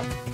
you